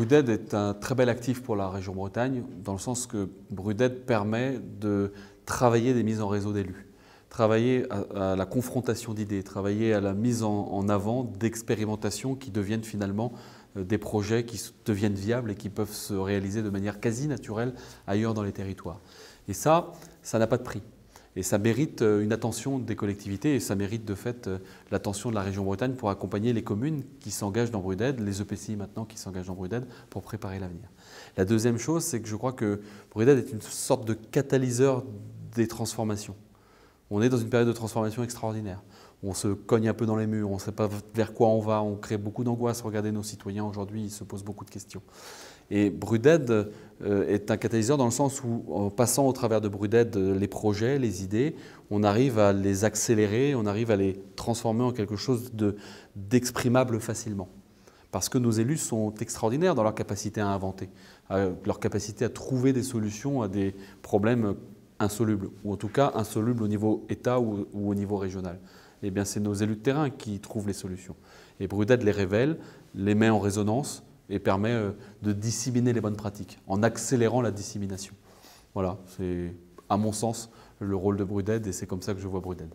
Bruded est un très bel actif pour la région Bretagne, dans le sens que Bruded permet de travailler des mises en réseau d'élus, travailler à, la confrontation d'idées, travailler à la mise en, avant d'expérimentations qui deviennent finalement euh, des projets qui deviennent viables et qui peuvent se réaliser de manière quasi naturelle ailleurs dans les territoires. Et ça, ça n'a pas de prix. Et ça mérite euh, une attention des collectivités et ça mérite de fait euh, l'attention de la région Bretagne pour accompagner les communes qui s'engagent dans Bruded, les EPCI maintenant qui s'engagent dans Bruded pour préparer l'avenir. La deuxième chose, c'est que je crois que Bruded est une sorte de catalyseur des transformations. On est dans une période de transformation extraordinaire. On se cogne un peu dans les murs, on ne sait pas vers quoi on va, on crée beaucoup d'angoisse. Regardez nos citoyens aujourd'hui, ils se posent beaucoup de questions. Et Bruded euh, est un catalyseur dans le sens où, en passant au travers de Bruded euh, les projets, les idées, on arrive à les accélérer, on arrive à les transformer en quelque chose d'exprimable facilement. Parce que nos élus sont extraordinaires dans leur capacité à inventer, leur capacité à trouver des solutions à des problèmes insolubles, ou en tout cas insolubles au niveau État ou, au niveau régional. Eh bien, c'est nos élus de terrain qui trouvent les solutions. Et Bruded les révèle, les met en résonance, et permet euh, de disséminer les bonnes pratiques en accélérant la dissémination. Voilà, c'est à mon sens le rôle de Bruded et c'est comme ça que je vois Bruded.